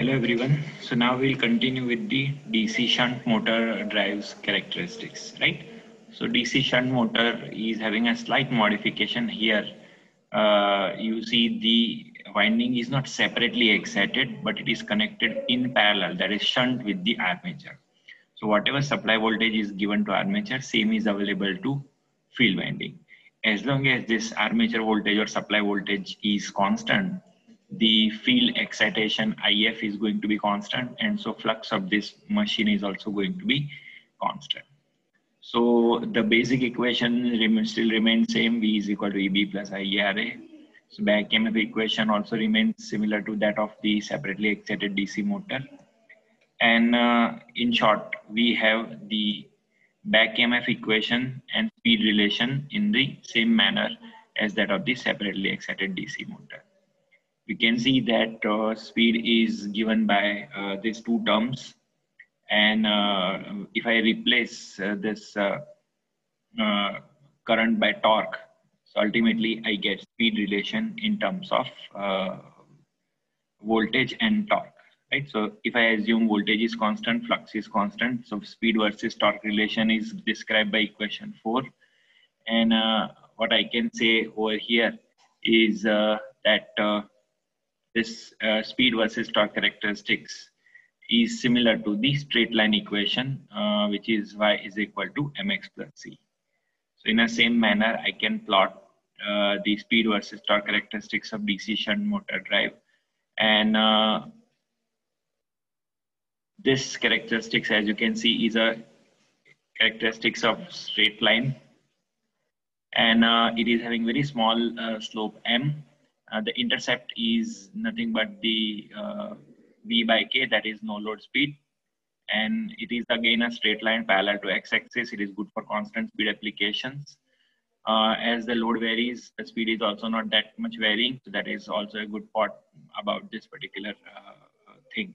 Hello everyone. So now we'll continue with the DC shunt motor drives characteristics, right? So DC shunt motor is having a slight modification here. Uh, you see the winding is not separately excited, but it is connected in parallel, that is shunt with the armature. So whatever supply voltage is given to armature, same is available to field winding. As long as this armature voltage or supply voltage is constant, the field excitation IF is going to be constant and so flux of this machine is also going to be constant. So the basic equation still remains same V is equal to EB plus IARA. So back EMF equation also remains similar to that of the separately excited DC motor. And uh, in short, we have the back EMF equation and speed relation in the same manner as that of the separately excited DC motor we can see that uh, speed is given by uh, these two terms. And uh, if I replace uh, this uh, uh, current by torque, so ultimately I get speed relation in terms of voltage and torque. Right. So if I assume voltage is constant, flux is constant. So speed versus torque relation is described by equation four. And what I can say over here is that this uh, speed versus torque characteristics is similar to the straight line equation, uh, which is y is equal to mx plus c. So in the same manner, I can plot uh, the speed versus torque characteristics of DC shunt motor drive. And uh, this characteristics, as you can see, is a characteristics of straight line. And uh, it is having very small uh, slope m the intercept is nothing but the uh, v by k, that is no load speed. And it is again a straight line parallel to x-axis. It is good for constant speed applications. Uh, as the load varies, the speed is also not that much varying. So that is also a good part about this particular uh, thing.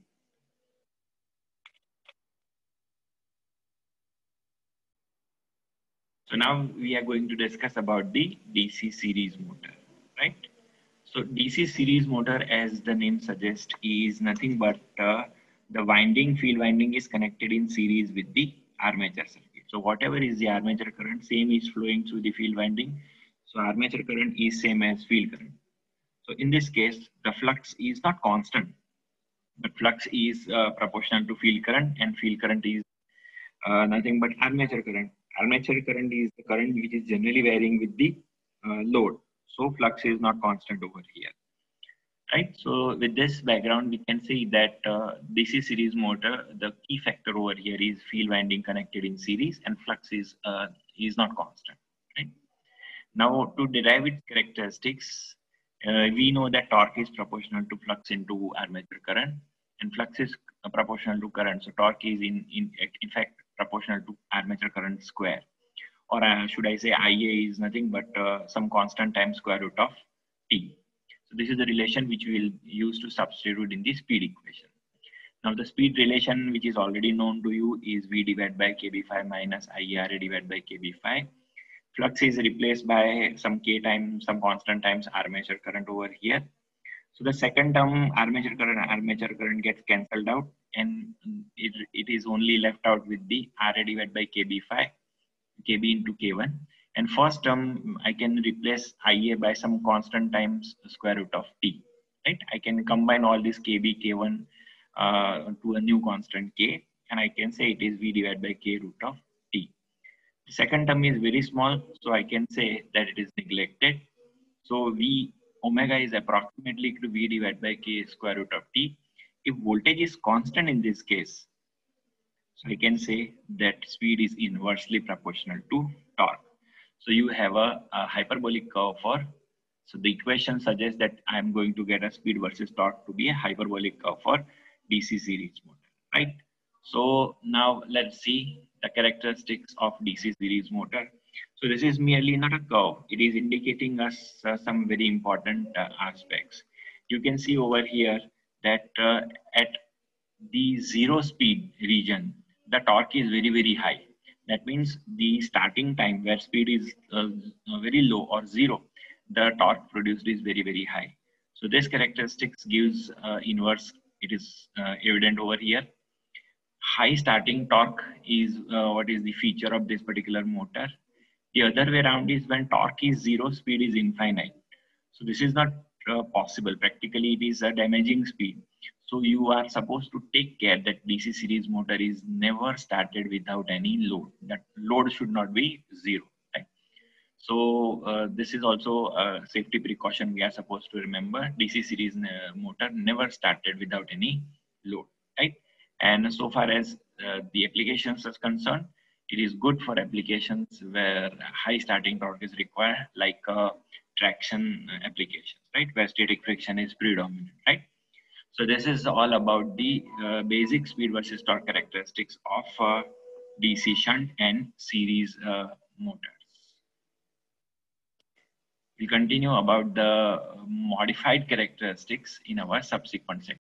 So now we are going to discuss about the DC series motor? So DC series motor, as the name suggests, is nothing but uh, the winding, field winding is connected in series with the armature circuit. So whatever is the armature current, same is flowing through the field winding. So armature current is same as field current. So in this case, the flux is not constant. The flux is uh, proportional to field current and field current is uh, nothing but armature current. Armature current is the current which is generally varying with the uh, load. So flux is not constant over here. Right. So with this background, we can see that uh, DC series motor, the key factor over here is field winding connected in series and flux is, uh, is not constant. Right. Now to derive its characteristics, uh, we know that torque is proportional to flux into armature current and flux is proportional to current. So torque is in, in, in fact proportional to armature current square or uh, should I say IA is nothing but uh, some constant times square root of T. So this is the relation which we will use to substitute in the speed equation. Now the speed relation which is already known to you is V divided by KB phi minus IARA divided by KB phi. Flux is replaced by some K times some constant times armature current over here. So the second term armature current armature current gets cancelled out and it, it is only left out with the RA divided by KB phi kb into k1 and first term i can replace ia by some constant times square root of t right? I can combine all this kb k1 uh, to a new constant k and i can say it is v divided by k root of t. The second term is very small so i can say that it is neglected. So v omega is approximately equal to v divided by k square root of t. If voltage is constant in this case so I can say that speed is inversely proportional to torque. So you have a, a hyperbolic curve for, so the equation suggests that I'm going to get a speed versus torque to be a hyperbolic curve for DC series motor, right? So now let's see the characteristics of DC series motor. So this is merely not a curve. It is indicating us uh, some very important uh, aspects. You can see over here that uh, at the zero speed region, the torque is very, very high. That means the starting time where speed is uh, uh, very low or zero, the torque produced is very, very high. So this characteristics gives uh, inverse it is uh, evident over here. High starting torque is uh, what is the feature of this particular motor. The other way around is when torque is zero, speed is infinite. So this is not uh, possible. Practically, it is a damaging speed. So you are supposed to take care that DC series motor is never started without any load. That load should not be zero. Right? So uh, this is also a safety precaution we are supposed to remember. DC series uh, motor never started without any load. Right? And so far as uh, the applications is concerned, it is good for applications where high starting torque is required, like uh, traction applications, right? Where static friction is predominant, right? So this is all about the uh, basic speed versus torque characteristics of uh, DC shunt and series uh, motors. We'll continue about the modified characteristics in our subsequent section.